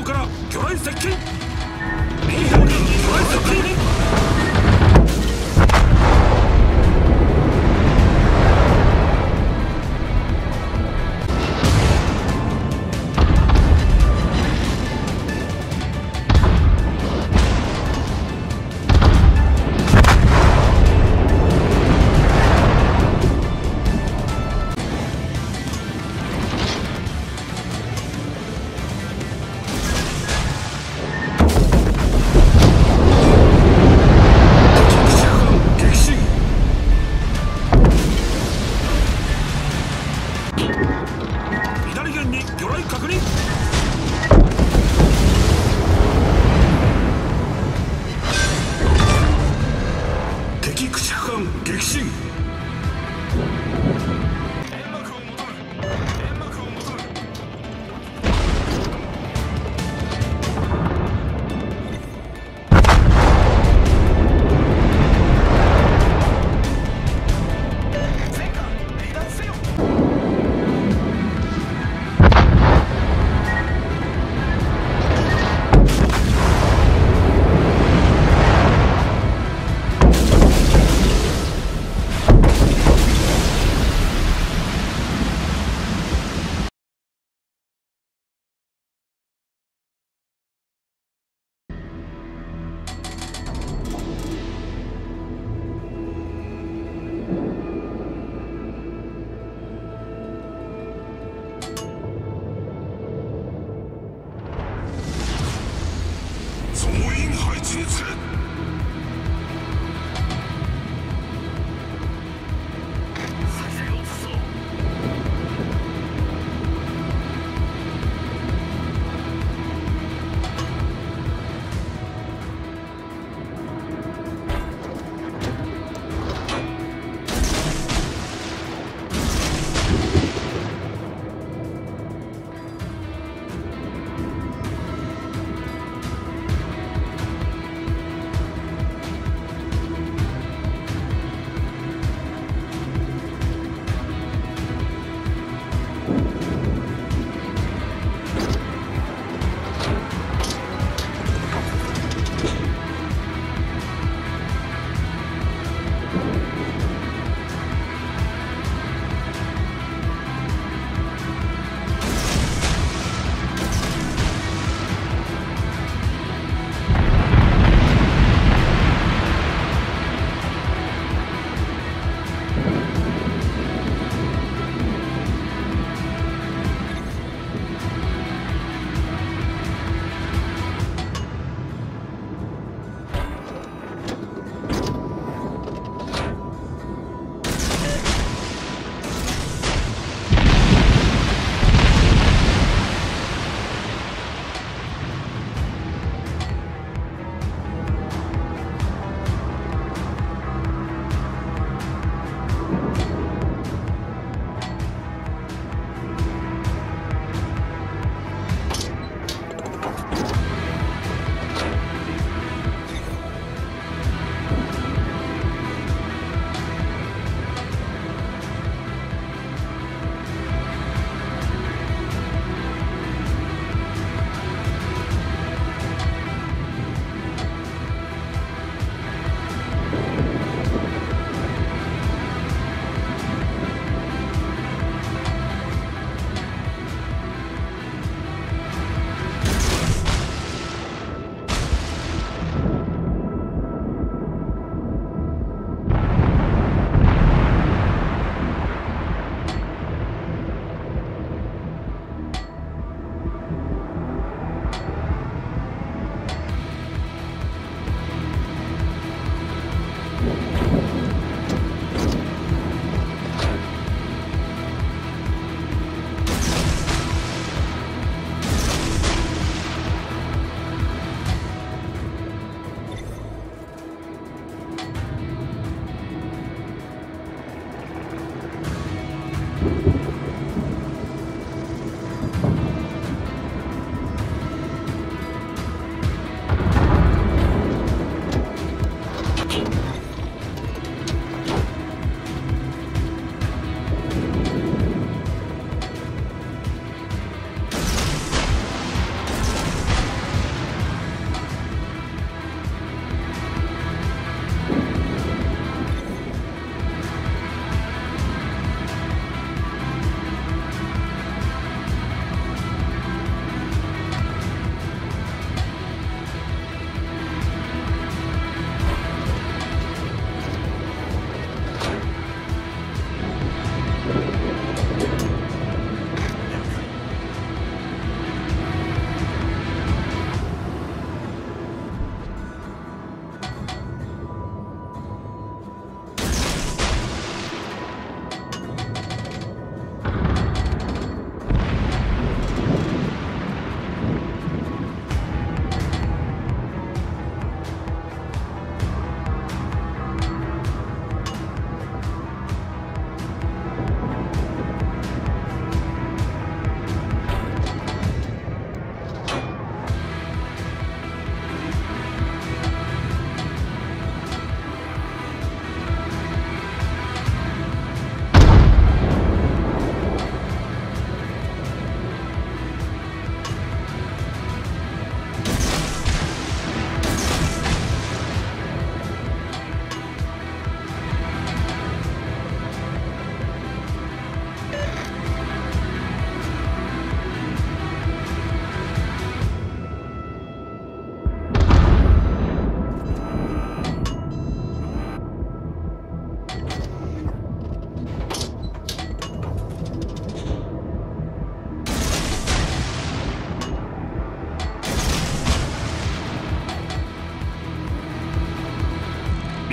方から魚雷接近 It's a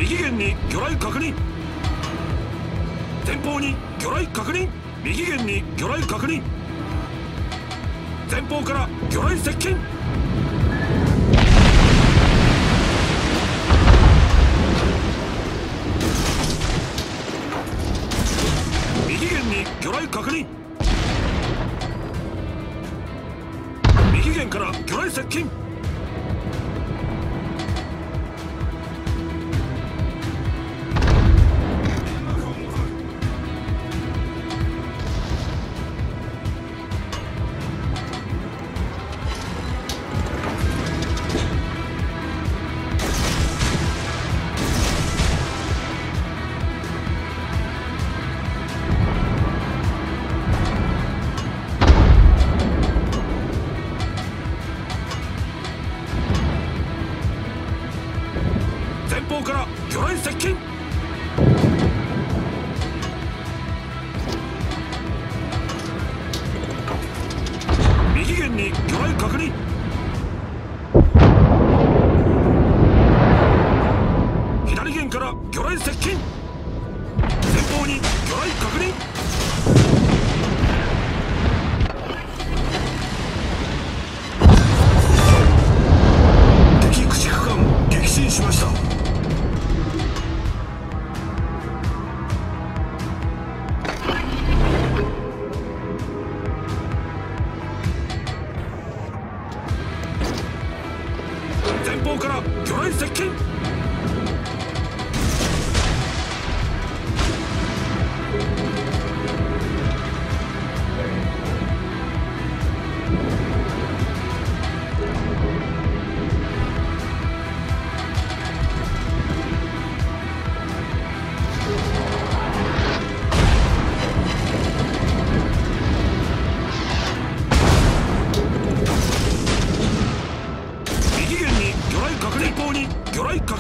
右舷に魚雷確認。前方に魚雷確認。右舷に魚雷確認。前方から魚雷接近。方から魚雷接近。右舷に魚雷確認。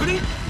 魚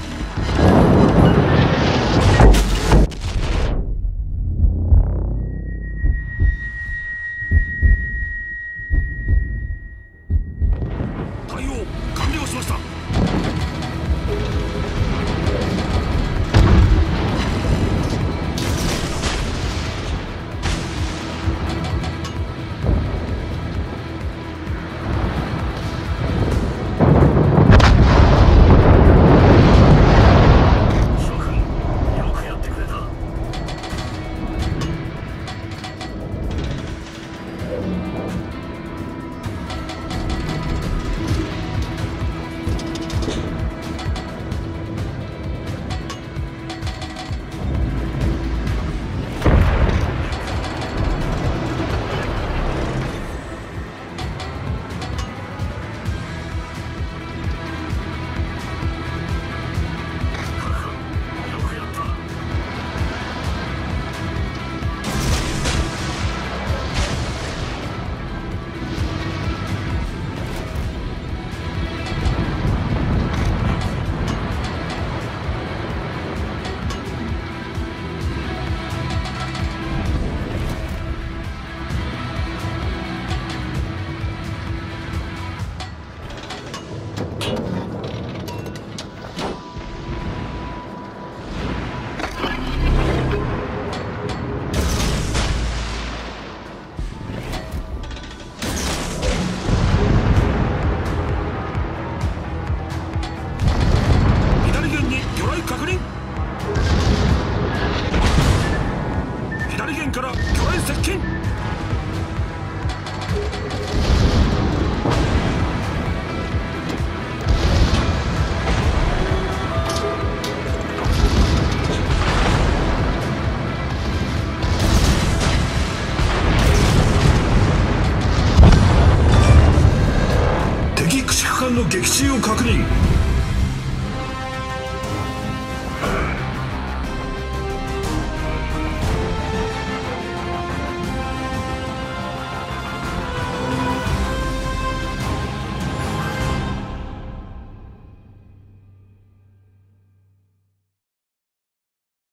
敵駆逐艦の撃沈を確認。